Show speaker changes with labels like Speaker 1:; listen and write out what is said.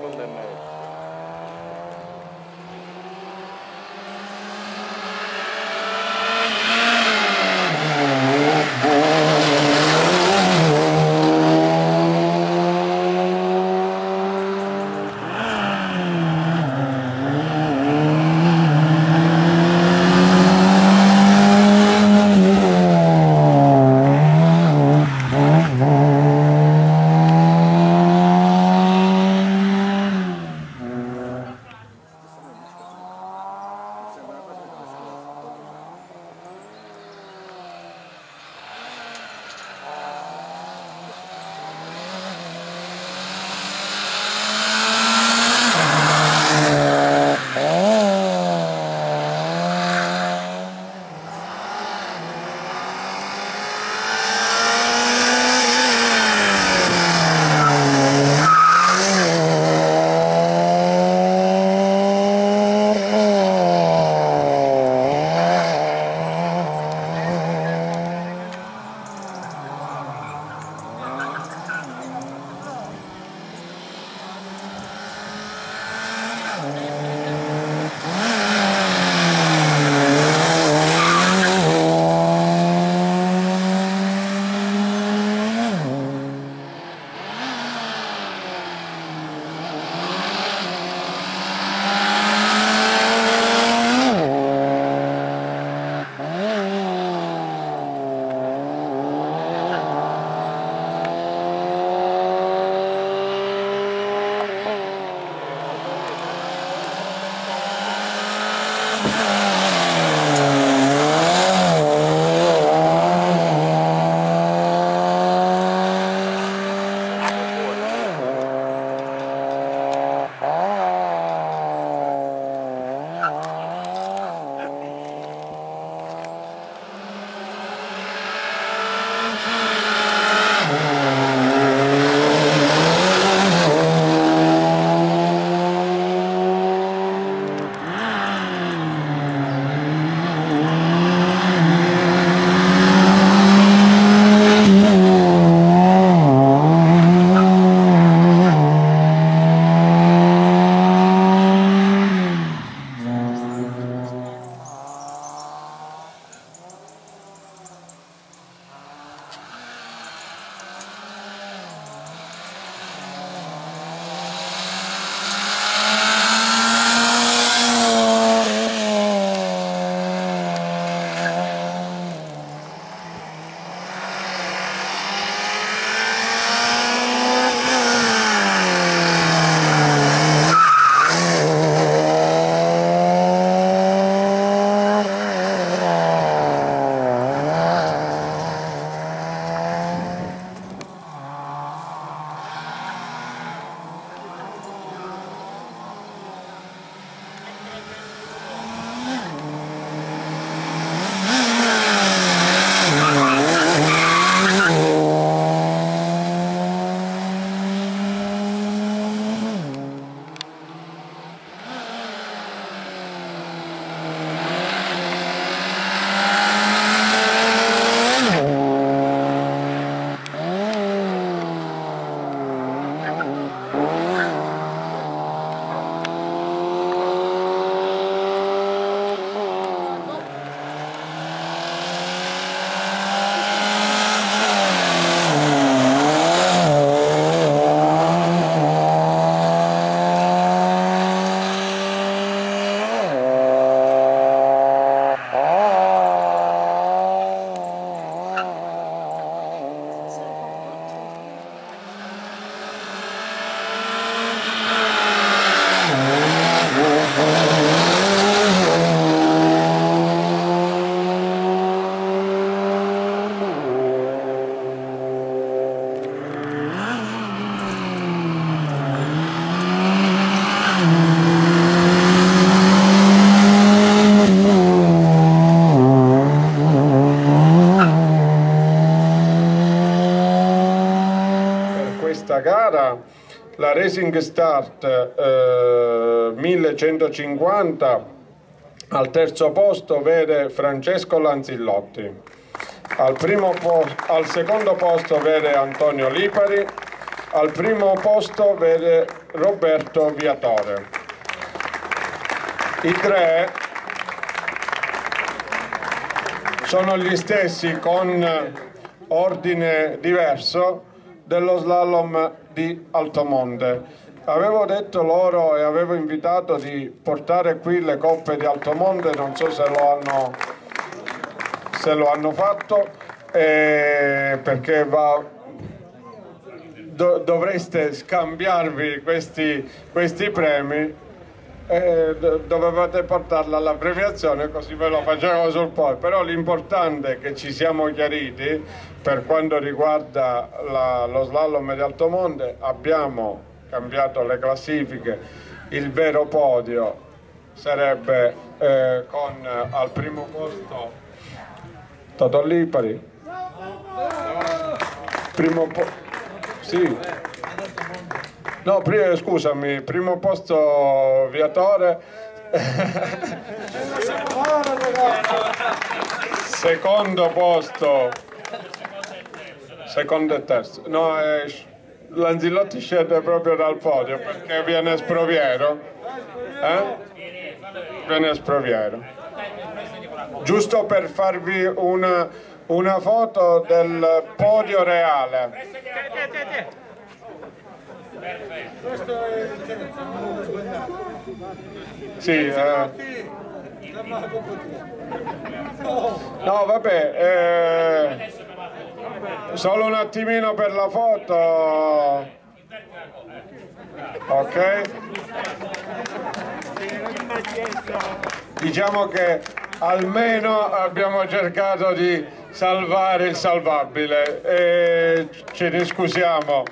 Speaker 1: condena. La Racing Start eh, 1150 al terzo posto vede Francesco Lanzillotti. Al, al secondo posto vede Antonio Lipari. Al primo posto vede Roberto Viatore. I tre sono gli stessi con ordine diverso dello slalom di Altomonte. Avevo detto loro e avevo invitato di portare qui le coppe di Altomonte, non so se lo hanno, se lo hanno fatto, eh, perché va, do, dovreste scambiarvi questi, questi premi eh, dovevate portarla alla premiazione così ve lo facevo sul poi. Però l'importante è che ci siamo chiariti per quanto riguarda la, lo slalom di Altomonte abbiamo cambiato le classifiche. Il vero podio sarebbe eh, con eh, al primo posto Totò Lipari. Primo po sì No, prima, scusami, primo posto Viatore. Secondo posto. Secondo e terzo. No, eh, Lanzillotti scende proprio dal podio perché viene Sproviero. Eh? Viene Sproviero. Giusto per farvi una, una foto del podio reale. Questo è il Sì, eh. No, vabbè, eh, solo un attimino per la foto. Ok? Diciamo che almeno abbiamo cercato di salvare il salvabile e ce ne scusiamo.